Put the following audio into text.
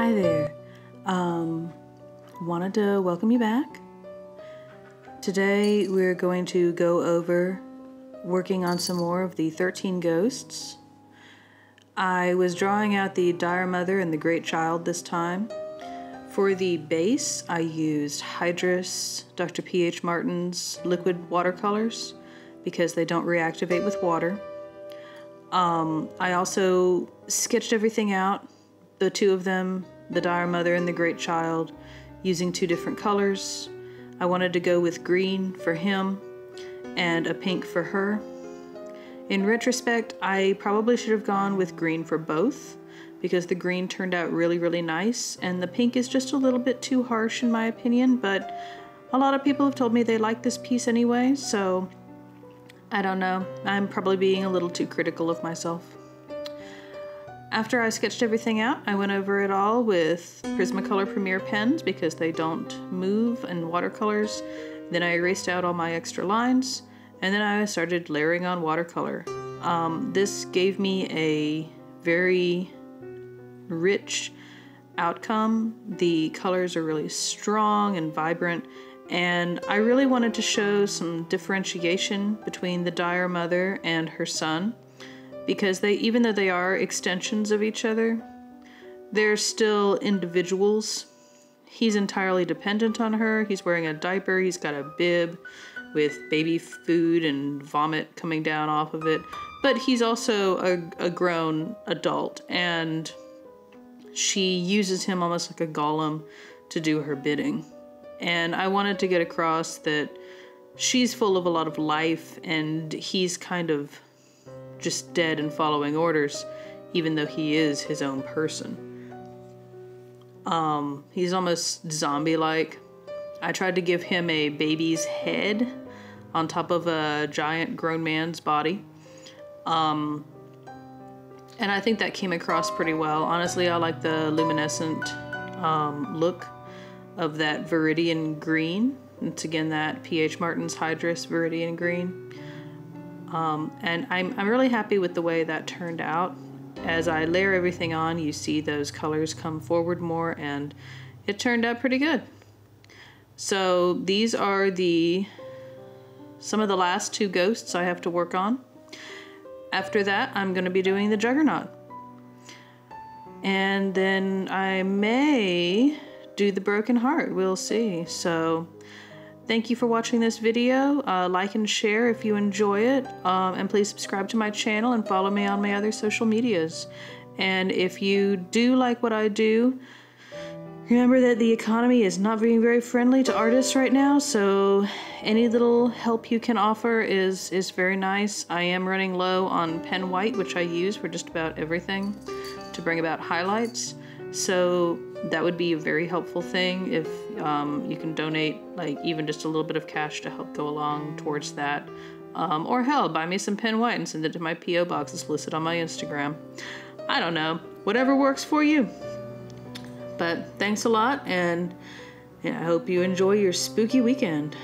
Hi there. Um, wanted to welcome you back. Today we're going to go over working on some more of the 13 ghosts. I was drawing out the Dire Mother and the Great Child this time. For the base, I used Hydrus, Dr. P.H. Martin's liquid watercolors because they don't reactivate with water. Um, I also sketched everything out, the two of them, the Dire Mother and the Great Child, using two different colors. I wanted to go with green for him and a pink for her. In retrospect, I probably should have gone with green for both because the green turned out really, really nice, and the pink is just a little bit too harsh in my opinion, but a lot of people have told me they like this piece anyway, so I don't know. I'm probably being a little too critical of myself. After I sketched everything out, I went over it all with Prismacolor Premier pens because they don't move in watercolors. Then I erased out all my extra lines, and then I started layering on watercolor. Um, this gave me a very rich outcome. The colors are really strong and vibrant, and I really wanted to show some differentiation between the dire mother and her son because they even though they are extensions of each other, they're still individuals. He's entirely dependent on her. He's wearing a diaper, he's got a bib with baby food and vomit coming down off of it. But he's also a, a grown adult and she uses him almost like a golem to do her bidding. And I wanted to get across that she's full of a lot of life and he's kind of just dead and following orders, even though he is his own person. Um, he's almost zombie like. I tried to give him a baby's head on top of a giant grown man's body. Um, and I think that came across pretty well. Honestly, I like the luminescent um, look of that Viridian green. It's again that P.H. Martin's Hydrus Viridian green. Um, and I'm, I'm really happy with the way that turned out. As I layer everything on, you see those colors come forward more and it turned out pretty good. So these are the some of the last two ghosts I have to work on. After that, I'm going to be doing the Juggernaut. And then I may do the Broken Heart. We'll see. So thank you for watching this video. Uh, like and share if you enjoy it. Um, and please subscribe to my channel and follow me on my other social medias. And if you do like what I do, remember that the economy is not being very friendly to artists right now, so any little help you can offer is is very nice. I am running low on pen white, which I use for just about everything to bring about highlights. So that would be a very helpful thing if um, you can donate like even just a little bit of cash to help go along towards that. Um, or hell, buy me some pen white and send it to my P.O. box that's listed on my Instagram. I don't know. Whatever works for you. But thanks a lot, and yeah, I hope you enjoy your spooky weekend.